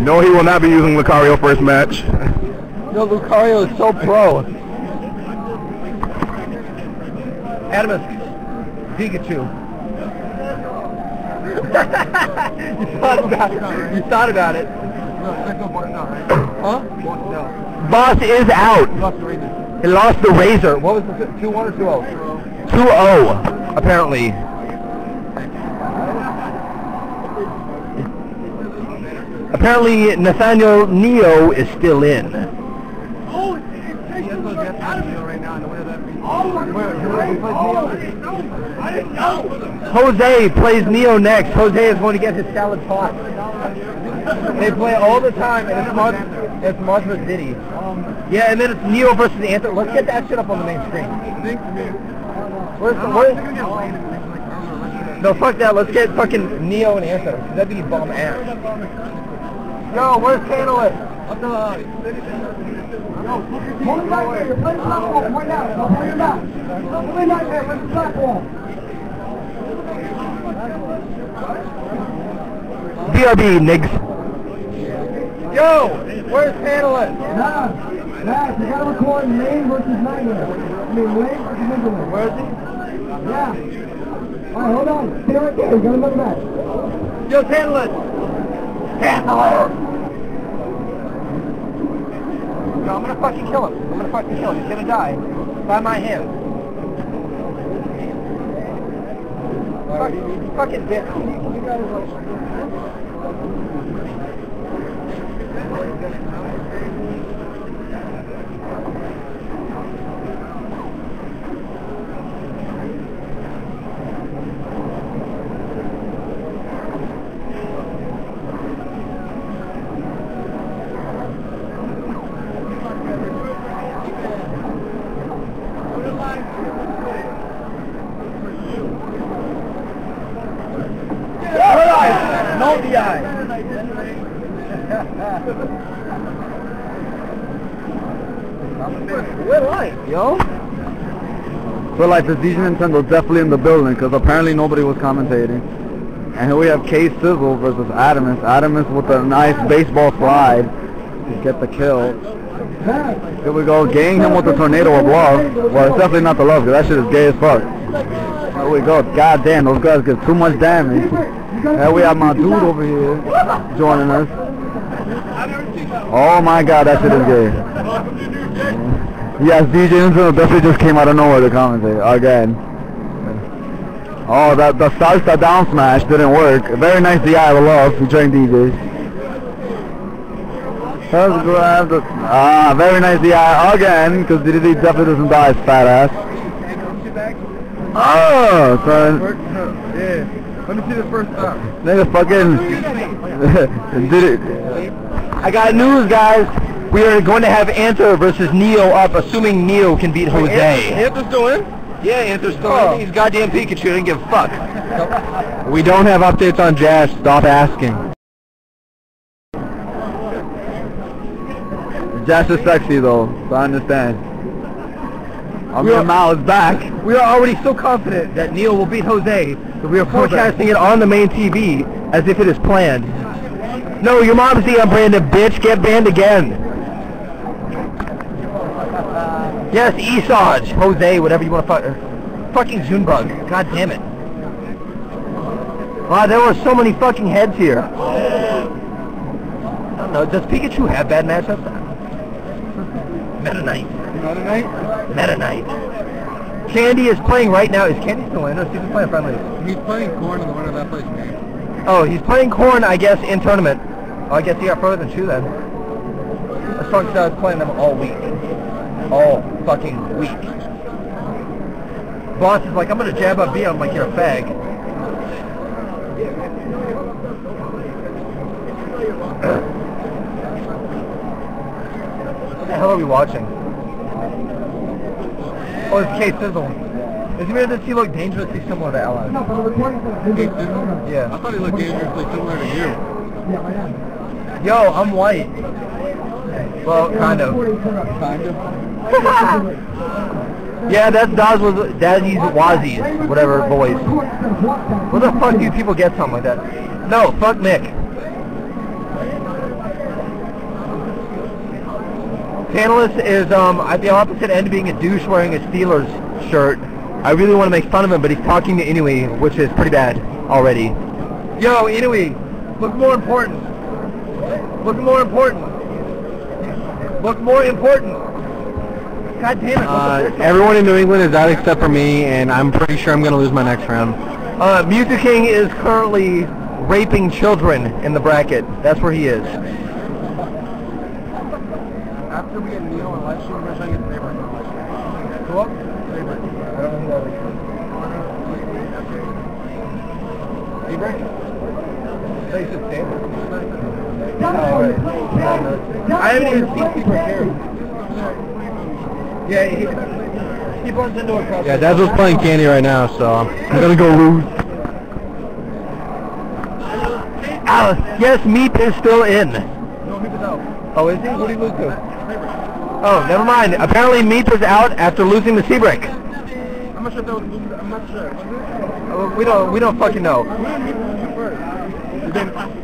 No, he will not be using Lucario first match. No, Lucario is so pro. Atomsk, Pikachu. you thought about it. You thought about it. Huh? Boss is out. He lost the razor. What was the 2-1 or 2-0? 2-0, apparently. Apparently, Nathaniel Neo is still in. Jose plays Neo next. Jose is going to get his salad pot. They play all the time, and it's March, it's vs. Diddy. Yeah, and then it's Neo versus Anther. Let's get that shit up on the main screen. Where's the, where's, no, fuck that. Let's get fucking Neo and Anther. That'd be bomb ass. Yo, where's Cantalis? What the? BRB, niggas. Yo, where's Panelist? Nah, nah, you gotta record Maine versus Nightmare. I mean, Wayne versus Nightmare. Where is he? Yeah. Alright, hold on. Stay right there. We got another match. Yo, Panelist! Panelist! No, I'm gonna fucking kill him. I'm gonna fucking kill him. He's gonna die. By my hand. Fuck, fucking bitch. DI. We're live, yo. So like the DJ Nintendo definitely in the building because apparently nobody was commentating. And here we have Ksizl versus Atomsk. Atomsk with a nice baseball slide to get the kill. Here we go, gang him with the tornado of love. Well, it's definitely not the love because that shit is gay as fuck. Here we go. God damn, those guys get too much damage. Here we have my dude over here joining us. Oh my god, that shit is gay. Yes, DJ Nintendo definitely just came out of nowhere to commentate again. Oh, that the salsa down smash didn't work. Very nice DI of love featuring DJs. Let's grab the ah, very nice DI again because DDD definitely doesn't die, fat ass. Oh, son. Yeah. Let me see the first time. Nigga fucking did it. I got news, guys. We are going to have Anther versus Neo up, assuming Neo can beat Jose. Anther's still in? Yeah, Anther's still Oh. in. He's goddamn Pikachu. I Didn't give a fuck. We don't have updates on Jazz. Stop asking. Jazz is sexy though, so I understand. I We are- is back. We are already so confident that Neil will beat Jose that we are forecasting it on the main TV as if it is planned. No, your mom's the unbranded bitch. Get banned again. Yes, Esage, Jose, whatever you want to fuck. Uh, fucking Junebug. God damn it. Wow, there were so many fucking heads here. I don't know. Does Pikachu have bad matchups? Meta Knight. Another night? Meta Knight. Candy is playing right now. Is Candy still in or is he just playing friendlies? He's playing corn in the winner of that place game. Oh, he's playing Corn, I guess, in tournament. Oh, I guess he got further than two then. This fuck star's playing them all week. All fucking week. Boss is like, I'm gonna jab up B. I'm like, you're a fag. what the hell are we watching? Oh, it's Ksizl. Is he does he look dangerously similar to Ally? No, but the recording says Yeah. I thought he looked dangerously similar to you. Yeah, I am. Yo, I'm white. Well, kind of. Kind of. Yeah, that's Daz was Daddy's Wazies, whatever voice. Where the fuck do people get something like that? No, fuck Nick. Panelist is um, at the opposite end, of being a douche wearing a Steelers shirt. I really want to make fun of him, but he's talking to Inui, which is pretty bad already. Yo, Inui, look more important. Look more important. Look more important. God damn it. Uh, everyone in New England is out except for me, and I'm pretty sure I'm going to lose my next round. Uh, Music King is currently raping children in the bracket. That's where he is. After we get Neil and Lexi, we're going to try to get Favorite. Go up. I don't know who that is. They should stand I haven't even seen people here. Yeah, he, he runs into a cross. Yeah, Dad's just playing candy right now, so I'm going to go lose. Alice, yes, Meep is still in. No, he was out. Oh, is he? Who did he lose to? Oh, never mind. Apparently Meep was out after losing the Seabrick. I'm not sure if that was I'm not sure. Uh, We don't, we don't fucking know. Then